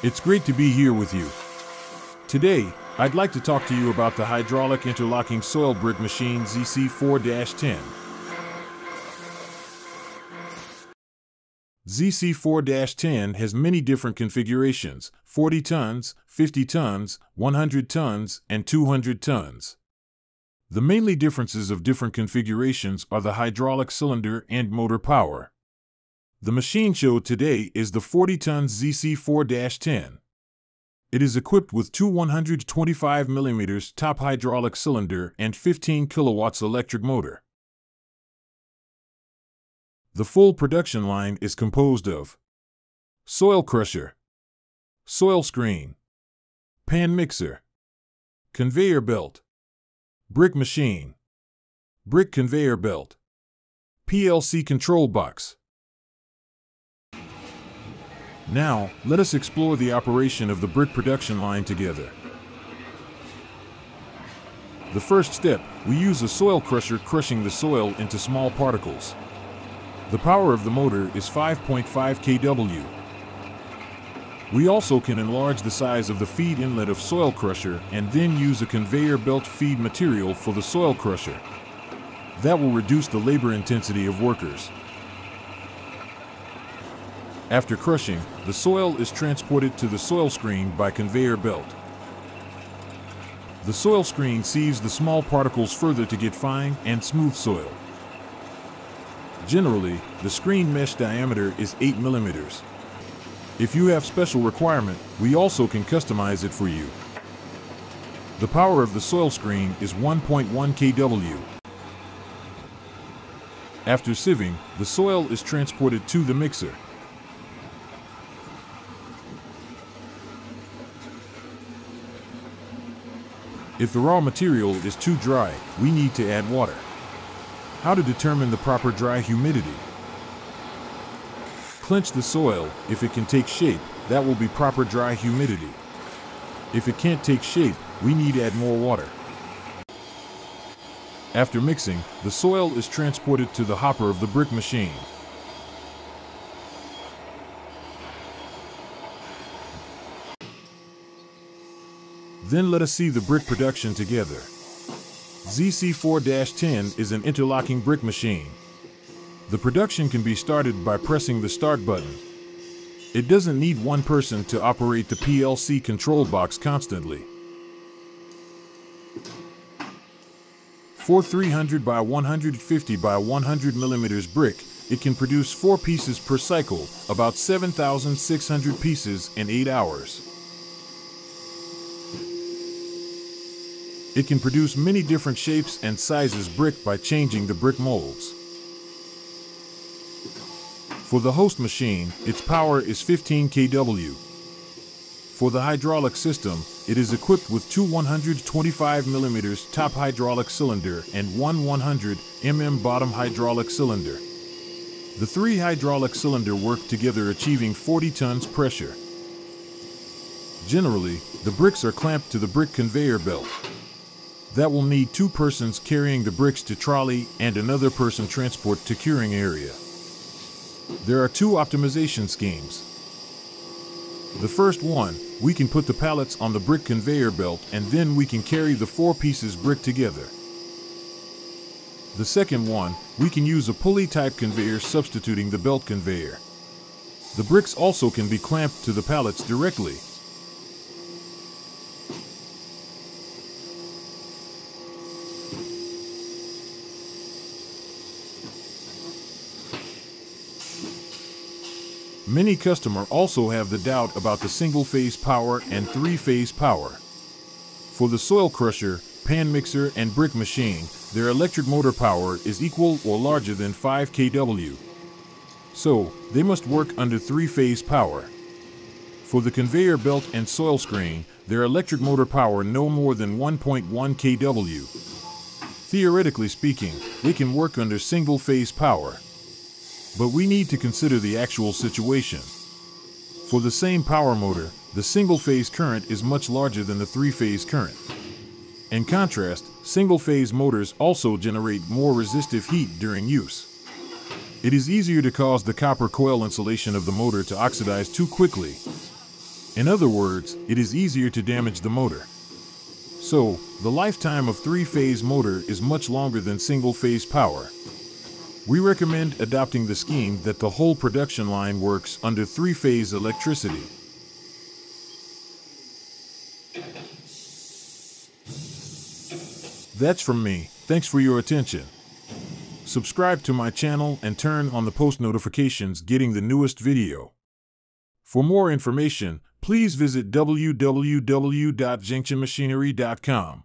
It's great to be here with you. Today, I'd like to talk to you about the hydraulic interlocking soil brick machine ZC4-10. ZC4-10 has many different configurations 40 tons, 50 tons, 100 tons, and 200 tons. The mainly differences of different configurations are the hydraulic cylinder and motor power. The machine showed today is the 40-ton ZC4-10. It is equipped with two 125 mm top hydraulic cylinder and 15 kilowatts electric motor. The full production line is composed of soil crusher, soil screen, pan mixer, conveyor belt, brick machine, brick conveyor belt, PLC control box. Now, let us explore the operation of the brick production line together. The first step, we use a soil crusher crushing the soil into small particles. The power of the motor is 5.5 kW. We also can enlarge the size of the feed inlet of soil crusher and then use a conveyor belt feed material for the soil crusher. That will reduce the labor intensity of workers. After crushing, the soil is transported to the soil screen by conveyor belt. The soil screen sieves the small particles further to get fine and smooth soil. Generally, the screen mesh diameter is 8 millimeters. If you have special requirement, we also can customize it for you. The power of the soil screen is 1.1 kW. After sieving, the soil is transported to the mixer. If the raw material is too dry, we need to add water. How to determine the proper dry humidity? Clench the soil. If it can take shape, that will be proper dry humidity. If it can't take shape, we need to add more water. After mixing, the soil is transported to the hopper of the brick machine. Then let us see the brick production together. ZC4-10 is an interlocking brick machine. The production can be started by pressing the start button. It doesn't need one person to operate the PLC control box constantly. For 300 by 150 by 100 millimeters brick, it can produce 4 pieces per cycle, about 7,600 pieces in 8 hours. It can produce many different shapes and sizes brick by changing the brick molds. For the host machine, its power is 15 kW. For the hydraulic system, it is equipped with two 125 mm top hydraulic cylinder and one 100 mm bottom hydraulic cylinder. The three hydraulic cylinder work together achieving 40 tons pressure. Generally, the bricks are clamped to the brick conveyor belt. That will need two persons carrying the bricks to trolley and another person transport to curing area. There are two optimization schemes. The first one, we can put the pallets on the brick conveyor belt and then we can carry the four pieces brick together. The second one, we can use a pulley type conveyor substituting the belt conveyor. The bricks also can be clamped to the pallets directly. Many customer also have the doubt about the single-phase power and three-phase power. For the soil crusher, pan mixer, and brick machine, their electric motor power is equal or larger than 5 kW. So, they must work under three-phase power. For the conveyor belt and soil screen, their electric motor power no more than 1.1 kW. Theoretically speaking, they can work under single-phase power. But we need to consider the actual situation. For the same power motor, the single-phase current is much larger than the three-phase current. In contrast, single-phase motors also generate more resistive heat during use. It is easier to cause the copper coil insulation of the motor to oxidize too quickly. In other words, it is easier to damage the motor. So, the lifetime of three-phase motor is much longer than single-phase power. We recommend adopting the scheme that the whole production line works under three-phase electricity. That's from me. Thanks for your attention. Subscribe to my channel and turn on the post notifications getting the newest video. For more information, please visit www.zhengchenmachinery.com.